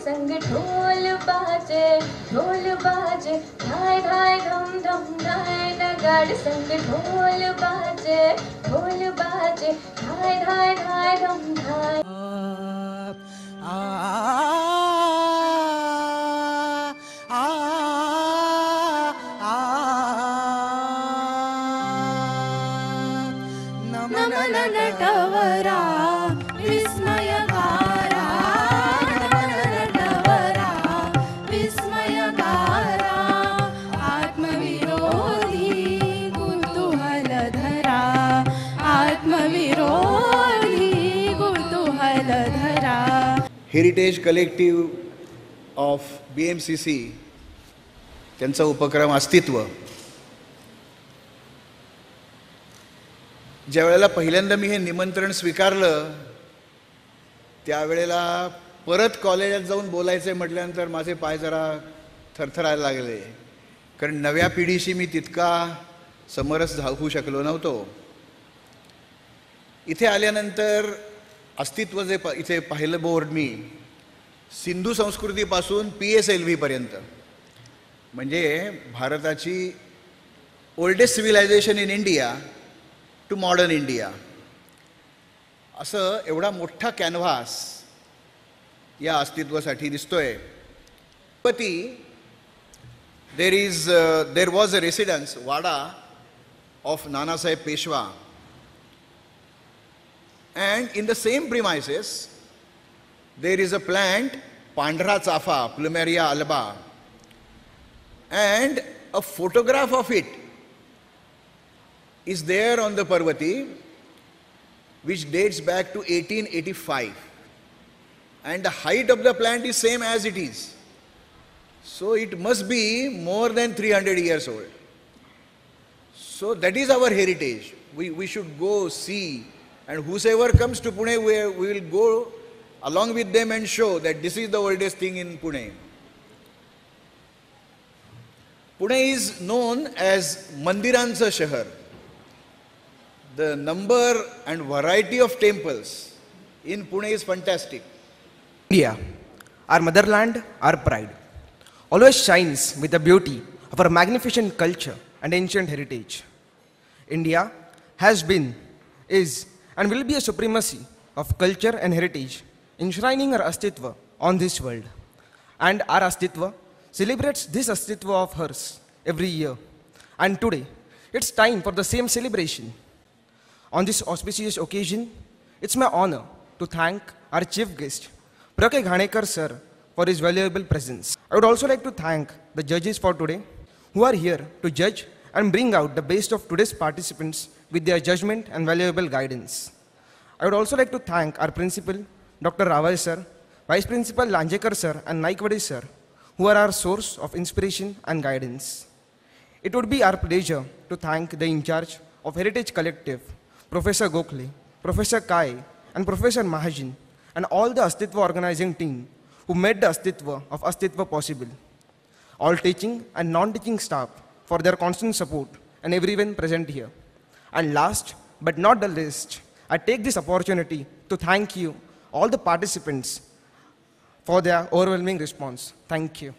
संग ढोल बाजे ढोल बाजे धाय धाय धम धम धाय नगाड़ संग ढोल बाजे ढोल बाजे धाय धाय धाय धम धाय नमन आत्मविरोधी आत्मविरोधी heritage collective of B M C C त्यांचा उपक्रम अस्तित्व. ज्या वेळेला पहिल्यांदा मी हे निमंत्रण स्वीकारलं त्यावेळेला परत कॉलेजात जाऊन बोलायचं आहे म्हटल्यानंतर माझे पाय जरा थरथरायला लागले. कारण नव्या पिढीशी मी तितका समरस होऊ शकलो नव्हतो. इथे आल्यानंतर अस्तित्व जे प इथे पाहिलं बोर्ड मी सिंधू संस्कृतीपासून पी एस एल व्हीपर्यंत म्हणजे भारताची oldest civilization in India to modern India असं एवढा मोठा कॅनव्हास या अस्तित्वासाठी दिसतोय. पती There, is, uh, there was a residence, Wada, of Nana Sahib Peshwa. And in the same premises, there is a plant, Pandra Chafa, Plumeria alba. And a photograph of it is there on the Parvati, which dates back to 1885. And the height of the plant is same as it is. So it must be more than 300 years old. So that is our heritage. We, we should go see and whosoever comes to Pune, we, we will go along with them and show that this is the oldest thing in Pune. Pune is known as Mandiransa Shahar. The number and variety of temples in Pune is fantastic. India, our motherland, our pride, always shines with the beauty of our magnificent culture and ancient heritage. India has been, is, and will be a supremacy of culture and heritage, enshrining our Astitva on this world. And our Astitva celebrates this Astitva of hers every year. And today, it's time for the same celebration. On this auspicious occasion, it's my honor to thank our chief guest, Prake Ghanekar sir, for his valuable presence. I would also like to thank the judges for today who are here to judge and bring out the best of today's participants with their judgment and valuable guidance. I would also like to thank our principal, Dr. Rawal sir, Vice Principal Lanjekar sir, and Naikwadi sir, who are our source of inspiration and guidance. It would be our pleasure to thank the in charge of Heritage Collective, Professor Gokhale, Professor Kai, and Professor Mahajan, and all the Astitva organizing team who made the Astitva of Astitva possible. All teaching and non-teaching staff for their constant support and everyone present here. And last but not the least, I take this opportunity to thank you, all the participants, for their overwhelming response. Thank you.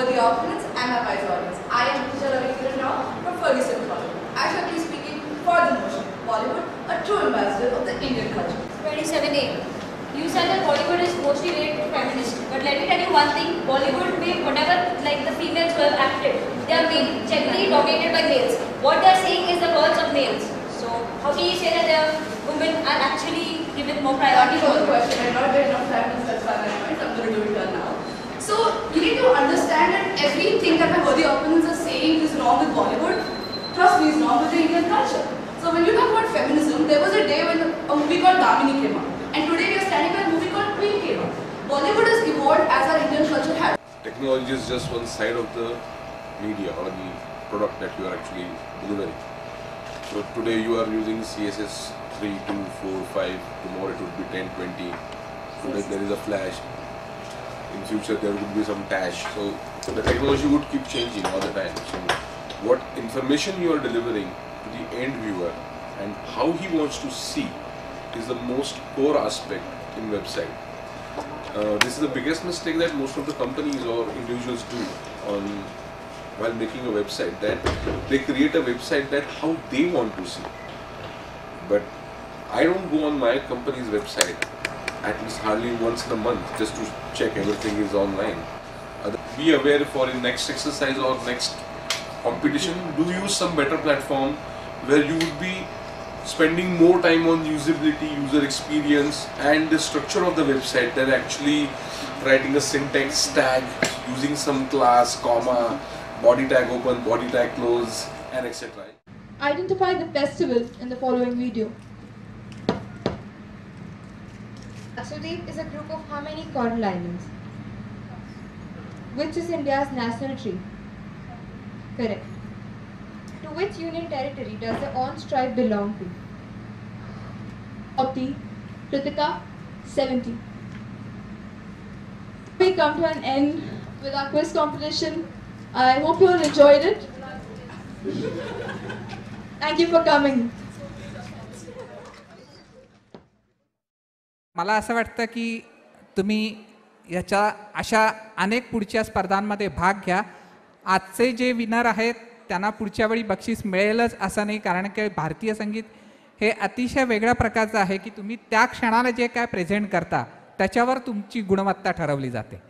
My worthy opponents, and wise audience. I am Tisha Ravikiran Rao from Fergusson, College. I shall be speaking for the motion. Bollywood, a true ambassador of the Indian culture. 27A. You said that Bollywood is mostly related to feminist, but let me tell you one thing: Bollywood, में whatever like the females who have acted, they are male, generally dominated by males. What they are saying is the words of males. So how can you say that the women are actually given more priority? Priority for the question. I'm not very enough time to satisfy my point. I'm going to do it here now. So you need to understand that everything that my worthy opponents are saying is wrong with Bollywood. Trust me, is wrong with the Indian culture. So when you talk about feminism, there was a day when a movie called Damini came out. And today we are standing by a movie called Queen came out. Bollywood has evolved as our Indian culture has. Technology is just one side of the media or the product that you are actually delivering. So today you are using CSS 3, 2, 4, 5, tomorrow it would be 10, 20. Today there is a flash. In future there would be some dash. So the technology would keep changing all the time. So what information you are delivering to the end viewer and how he wants to see is the most core aspect in website. Uh, this is the biggest mistake that most of the companies or individuals do on while making a website that they create a website that how they want to see but i don't go on my company's website at least hardly once in a month just to check everything is online be aware for the next exercise or next competition do use some better platform where you would be spending more time on usability, user experience, and the structure of the website than actually writing a syntax tag, using some class, comma, body tag open, body tag close, and etc. Identify the festival in the following video. Lakshadweep is a group of how many coral islands? Which is India's national tree? Correct. To which union territory does the On's tribe belong to? 40. Kritika, 70. We come to an end with our quiz competition. I hope you all enjoyed it. Thank you for coming. मला असं वाटतं की तुम्ही याच्या अशा अनेक पुढच्या स्पर्धांमध्ये भाग घ्या. आजचे जे विनर आहेत त्यांना पुढच्या वेळी बक्षीस मिळेलच असं नाही. कारण की भारतीय संगीत हे अतिशय वेगळ्या प्रकारचं आहे की तुम्ही त्या क्षणाला जे काय प्रेझेंट करता त्याच्यावर तुमची गुणवत्ता ठरवली जाते.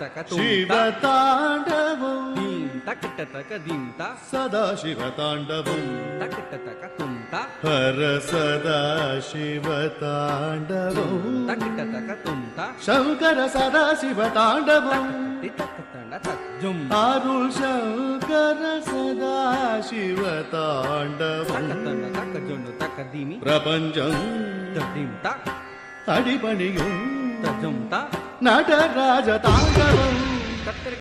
ತಕ ಶಿವ ತಾಂಡವು ತಕಟ ತಕ ದಿಂತ ಸದಾ ಶಿವ ತಾಂಡವು ತಕಟ ತಕ ತುಂಟ ಹರ ಸದಾ ಶಿವ ತಾಂಡವು ತಕಟ ತಕ ತುಂಟ ಶಂಕರ ಸದಾ ಶಿವ ತಾಂಡವು ಜುಂ ಅರುಳ್ ಶಂಕರ ಸದಾ ಶಿವ ತಾಂಡವ ತಕ ಜೊಂಡು ತಕ ದಿಮಿ ಪ್ರಪಂಚಂ ತಡಿಂ ತ ಅಡಿಪಣಿಯು ತಜುಂ ತ నటరాజ తాండవం.